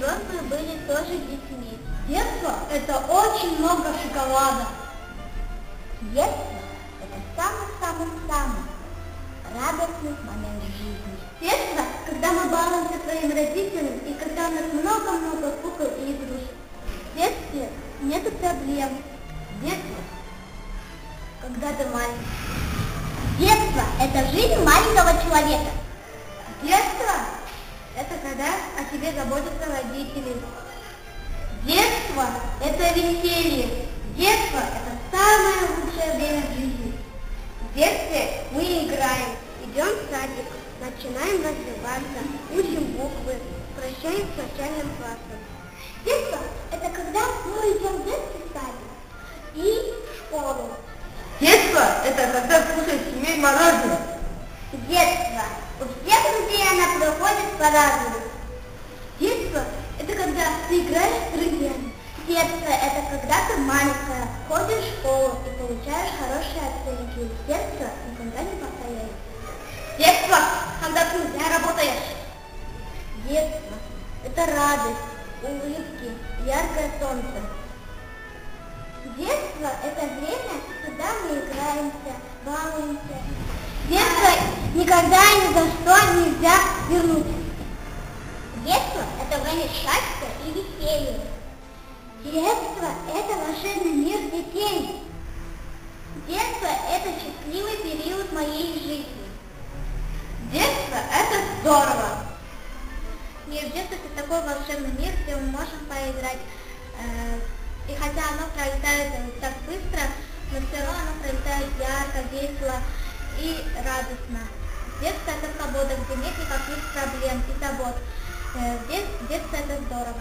взрослые были тоже детьми. Детство – это очень много шоколада. Детство – это самый-самый-самый радостный момент жизни. Детство, когда мы балуемся своим родителям и когда у нас много-много кукол и игрушек. В детстве нету проблем. Детство, когда ты маленький. Детство – это жизнь маленького человека. О тебе заботятся родители. Детство – это веселье. Детство – это самое лучшее время в жизни. В детстве мы играем, идем в садик, начинаем развиваться, учим буквы, прощаемся с начальным классом. Детство – это когда мы идем в детский садик и в школу. Детство – это когда кушать семей мороженое. Детство. У всех людей она проходит по-разному. Ты играешь с друзьями. Детство – это когда ты маленькая, ходишь в школу и получаешь хорошие оценки. Детство никогда не повторяется. Детство – когда ты не работаешь. Детство – это радость, улыбки, яркое солнце. Детство – это время, когда мы играемся, балуемся. Детство никогда ни за что нельзя вернуть. Детство – это время счастья это счастливый период моей жизни. Детство – это здорово. Мир детства – это такой волшебный мир, где мы можем поиграть. Э, и хотя оно пролетает так быстро, но все равно оно пролетает ярко, весело и радостно. Детство – это свобода, где нет никаких проблем и забот. Э, дет- детство – это здорово.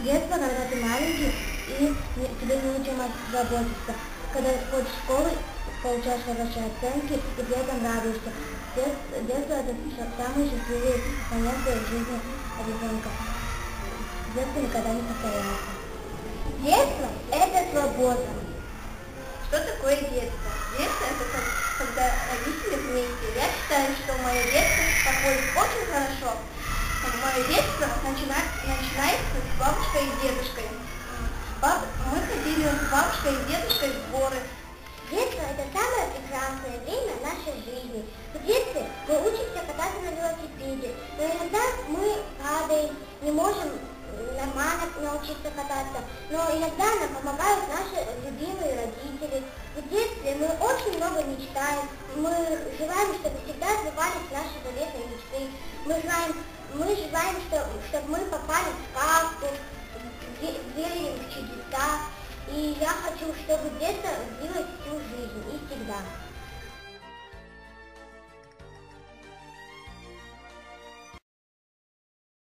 Детство, когда ты маленький и тебе не о чем заботиться. Когда ты ходишь в школу, получаешь хорошие оценки и при этом радуешься. Детство, детство это самые счастливые моменты в жизни ребенка. Детство никогда не повторяется. Детство – это свобода. Что такое детство? Детство это как, когда родители вместе. Я считаю, что мое детство проходит очень хорошо. Мое детство начина- начинается с бабушкой и дедушкой. Баб- Мы ходили с бабушкой и дедушкой в горы. Не можем нормально научиться кататься, но иногда нам помогают наши любимые родители. В детстве мы очень много мечтаем, мы желаем, чтобы всегда сбывались наши заветные мечты. Мы желаем, мы желаем, что, чтобы мы попали в сказку, ве- верили в чудеса. И я хочу, чтобы детство длилось всю жизнь и всегда.